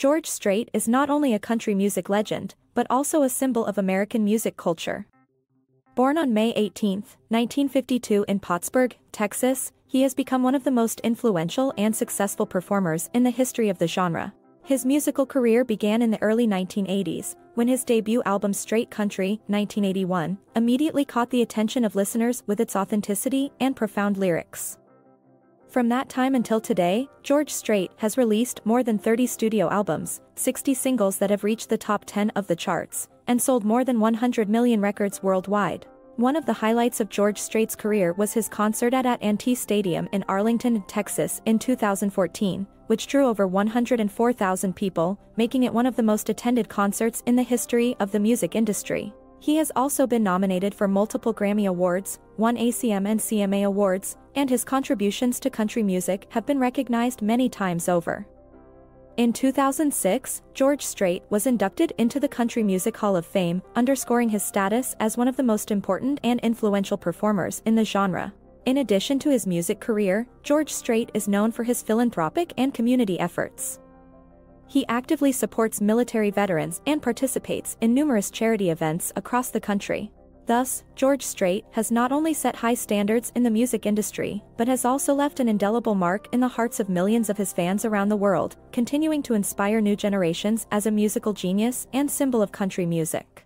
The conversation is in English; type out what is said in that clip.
George Strait is not only a country music legend, but also a symbol of American music culture. Born on May 18, 1952 in Pottsburg, Texas, he has become one of the most influential and successful performers in the history of the genre. His musical career began in the early 1980s, when his debut album Strait Country, 1981, immediately caught the attention of listeners with its authenticity and profound lyrics. From that time until today, George Strait has released more than 30 studio albums, 60 singles that have reached the top 10 of the charts, and sold more than 100 million records worldwide. One of the highlights of George Strait's career was his concert at AT&T Stadium in Arlington, Texas in 2014, which drew over 104,000 people, making it one of the most attended concerts in the history of the music industry. He has also been nominated for multiple Grammy Awards, won ACM and CMA Awards, and his contributions to country music have been recognized many times over. In 2006, George Strait was inducted into the Country Music Hall of Fame, underscoring his status as one of the most important and influential performers in the genre. In addition to his music career, George Strait is known for his philanthropic and community efforts. He actively supports military veterans and participates in numerous charity events across the country. Thus, George Strait has not only set high standards in the music industry, but has also left an indelible mark in the hearts of millions of his fans around the world, continuing to inspire new generations as a musical genius and symbol of country music.